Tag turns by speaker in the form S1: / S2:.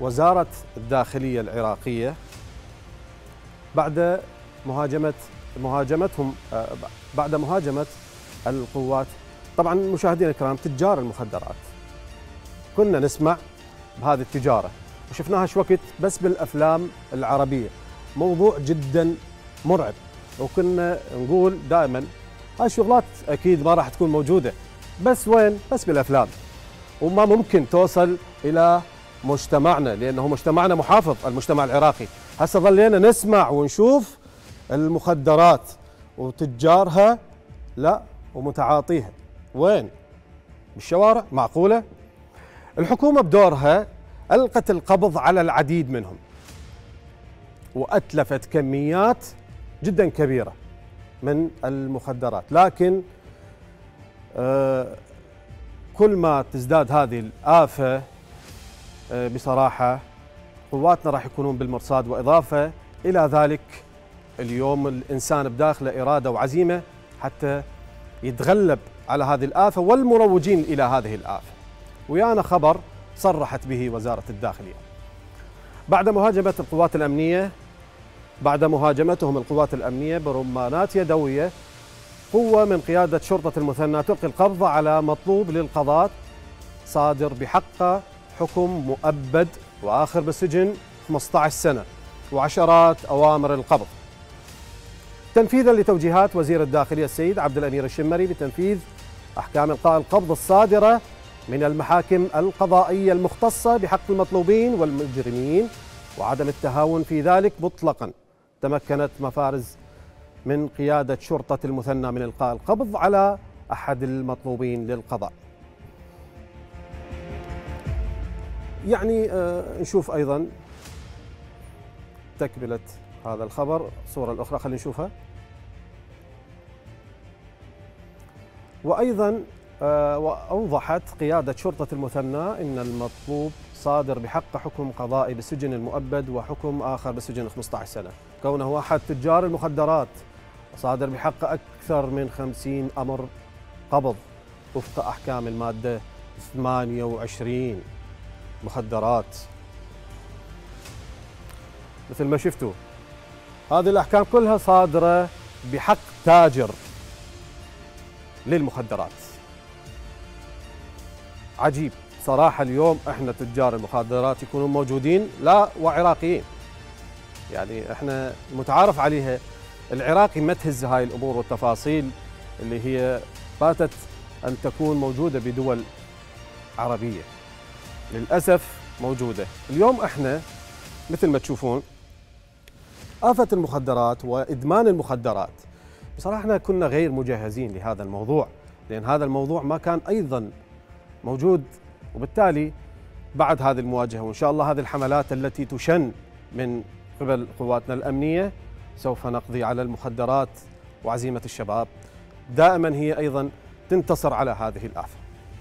S1: وزارة الداخلية العراقية بعد مهاجمة مهاجمتهم آه، بعد مهاجمة القوات. طبعا مشاهدينا الكرام تجار المخدرات. كنا نسمع بهذه التجارة وشفناها شوكت بس بالأفلام العربية. موضوع جدا مرعب وكنا نقول دائما هاي الشغلات أكيد ما راح تكون موجودة بس وين؟ بس بالأفلام. وما ممكن توصل إلى مجتمعنا لأنه مجتمعنا محافظ المجتمع العراقي. هسه ظلينا نسمع ونشوف المخدرات وتجارها لا ومتعاطيها. وين؟ بالشوارع معقولة؟ الحكومة بدورها ألقت القبض على العديد منهم. وأتلفت كميات جدا كبيرة من المخدرات. لكن آه كل ما تزداد هذه الآفة آه بصراحة قواتنا راح يكونون بالمرصاد وإضافة إلى ذلك اليوم الإنسان بداخله إرادة وعزيمة حتى يتغلب على هذه الآفة والمروجين إلى هذه الآفة. ويانا خبر صرحت به وزارة الداخلية. بعد مهاجمة القوات الأمنية بعد مهاجمتهم القوات الأمنية برمانات يدوية قوة من قيادة شرطة المثنى تلقي القبض على مطلوب للقضاء صادر بحقه حكم مؤبد وآخر بالسجن 15 سنة وعشرات أوامر القبض. تنفيذا لتوجيهات وزير الداخلية السيد عبد الأمير الشمري بتنفيذ أحكام إلقاء القبض الصادرة من المحاكم القضائية المختصة بحق المطلوبين والمجرمين وعدم التهاون في ذلك مطلقا. تمكنت مفارز من قيادة شرطة المثنى من إلقاء القبض على أحد المطلوبين للقضاء. يعني آه نشوف أيضا تكملة هذا الخبر الصورة الأخرى خلينا نشوفها. وأيضا آه وأوضحت قيادة شرطة المثنى أن المطلوب صادر بحق حكم قضائي بالسجن المؤبد وحكم آخر بالسجن 15 سنة. كونه أحد تجار المخدرات صادر بحق أكثر من 50 أمر قبض وفق أحكام المادة 28 مخدرات. مثل ما شفتوا هذه الأحكام كلها صادرة بحق تاجر للمخدرات. عجيب. صراحة اليوم إحنا تجار المخدرات يكونون موجودين لا وعراقيين. يعني إحنا متعارف عليها. العراقي ما تهز هاي الأمور والتفاصيل اللي هي باتت أن تكون موجودة بدول عربية. للأسف موجودة. اليوم إحنا مثل ما تشوفون آفة المخدرات وإدمان المخدرات. بصراحة إحنا كنا غير مجهزين لهذا الموضوع لأن هذا الموضوع ما كان أيضا موجود وبالتالي بعد هذه المواجهة وإن شاء الله هذه الحملات التي تشن من قبل قواتنا الأمنية سوف نقضي على المخدرات وعزيمة الشباب. دائما هي أيضا تنتصر على هذه الآفة.